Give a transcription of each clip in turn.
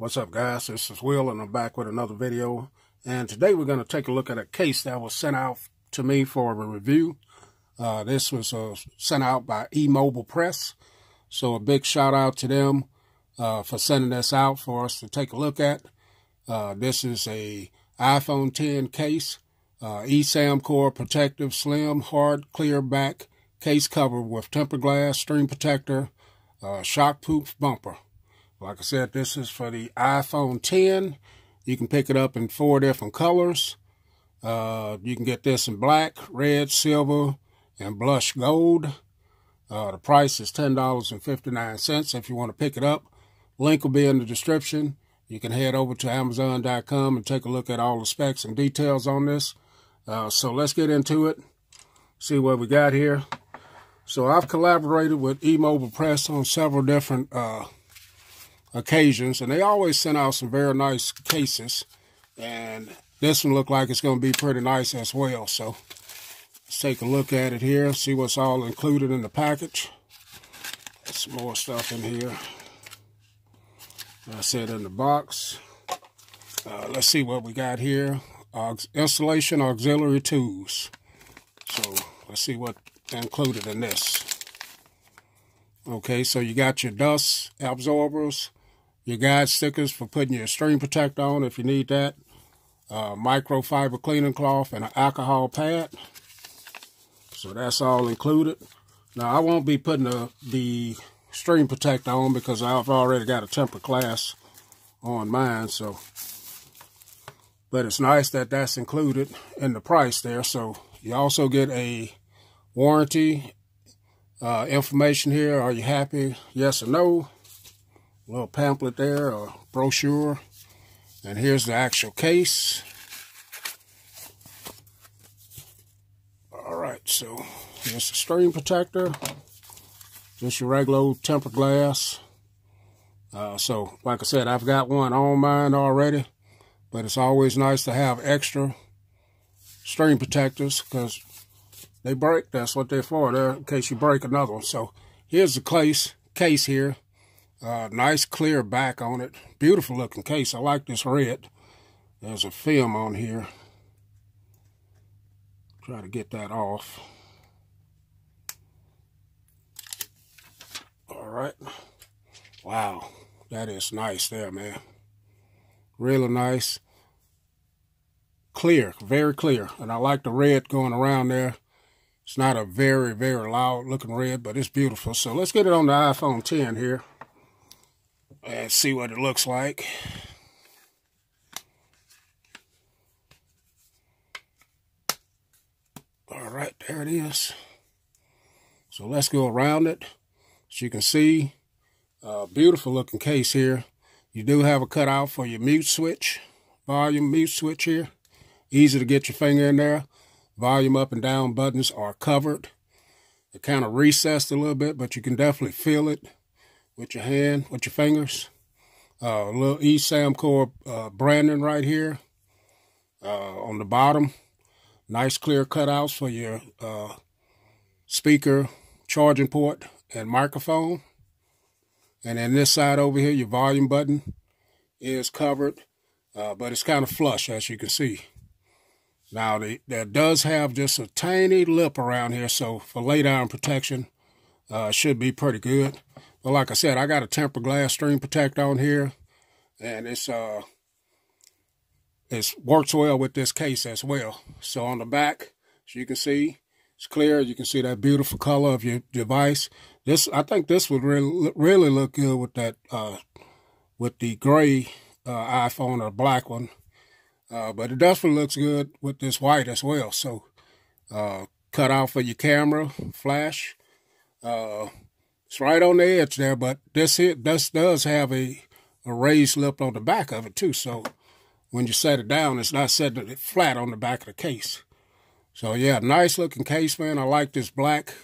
What's up guys, this is Will and I'm back with another video. And today we're going to take a look at a case that was sent out to me for a review. Uh, this was uh, sent out by eMobile Press. So a big shout out to them uh, for sending this out for us to take a look at. Uh, this is a iPhone 10 case, uh, eSamcore Protective Slim Hard Clear Back Case cover with tempered glass, screen protector, uh, shockproof bumper. Like I said, this is for the iPhone 10. You can pick it up in four different colors. Uh, you can get this in black, red, silver, and blush gold. Uh, the price is $10.59 if you want to pick it up. Link will be in the description. You can head over to Amazon.com and take a look at all the specs and details on this. Uh, so let's get into it, see what we got here. So I've collaborated with eMobile Press on several different uh, occasions, and they always send out some very nice cases. And this one looked like it's going to be pretty nice as well. So let's take a look at it here, see what's all included in the package. some more stuff in here. I said in the box. Uh, let's see what we got here. Uh, installation auxiliary tools. So let's see what included in this. Okay, so you got your dust absorbers, your guide stickers for putting your screen protector on if you need that, uh, microfiber cleaning cloth, and an alcohol pad. So that's all included. Now, I won't be putting the, the screen protector on because I've already got a temper glass on mine. So, But it's nice that that's included in the price there. So you also get a warranty uh, information here. Are you happy? Yes or no. A little pamphlet there, a brochure. And here's the actual case. All right, so here's the screen protector. Just your regular old tempered glass. Uh, so, like I said, I've got one on mine already. But it's always nice to have extra screen protectors because they break. That's what they're for. They're in case you break another one. So here's the case case here. Uh, nice clear back on it. Beautiful looking case. I like this red. There's a film on here. Try to get that off. All right. Wow. That is nice there, man. Really nice. Clear. Very clear. And I like the red going around there. It's not a very, very loud looking red, but it's beautiful. So let's get it on the iPhone 10 here and see what it looks like. All right, there it is. So let's go around it. As you can see, uh, beautiful looking case here. You do have a cutout for your mute switch, volume mute switch here. Easy to get your finger in there volume up and down buttons are covered. They're kind of recessed a little bit, but you can definitely feel it with your hand, with your fingers. Uh, little eSamcore uh, branding right here uh, on the bottom. Nice clear cutouts for your uh, speaker, charging port, and microphone. And then this side over here, your volume button is covered, uh, but it's kind of flush, as you can see. Now, the, that does have just a tiny lip around here, so for lay down protection, uh, should be pretty good. But like I said, I got a tempered glass screen protector on here, and it's uh, it works well with this case as well. So on the back, as you can see, it's clear. You can see that beautiful color of your device. This, I think, this would really really look good with that uh, with the gray uh, iPhone or black one. Uh, but it definitely looks good with this white as well. So uh, cut out for your camera, flash. Uh, it's right on the edge there, but this here, this does have a, a raised lip on the back of it too. So when you set it down, it's not setting it flat on the back of the case. So yeah, nice looking case, man. I like this black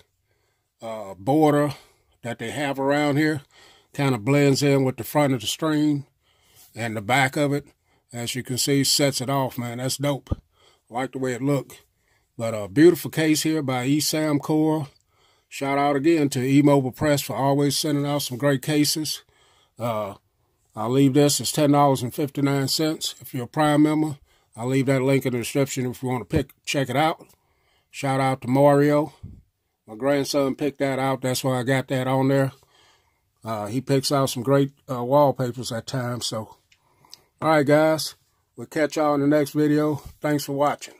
uh, border that they have around here. Kind of blends in with the front of the screen and the back of it as you can see, sets it off, man. That's dope. I like the way it looked. But a beautiful case here by eSamcore. Shout out again to eMobile Press for always sending out some great cases. Uh, I'll leave this as $10.59. If you're a Prime member, I'll leave that link in the description if you want to pick check it out. Shout out to Mario. My grandson picked that out. That's why I got that on there. Uh, he picks out some great uh, wallpapers at times. So, all right, guys. We'll catch y'all in the next video. Thanks for watching.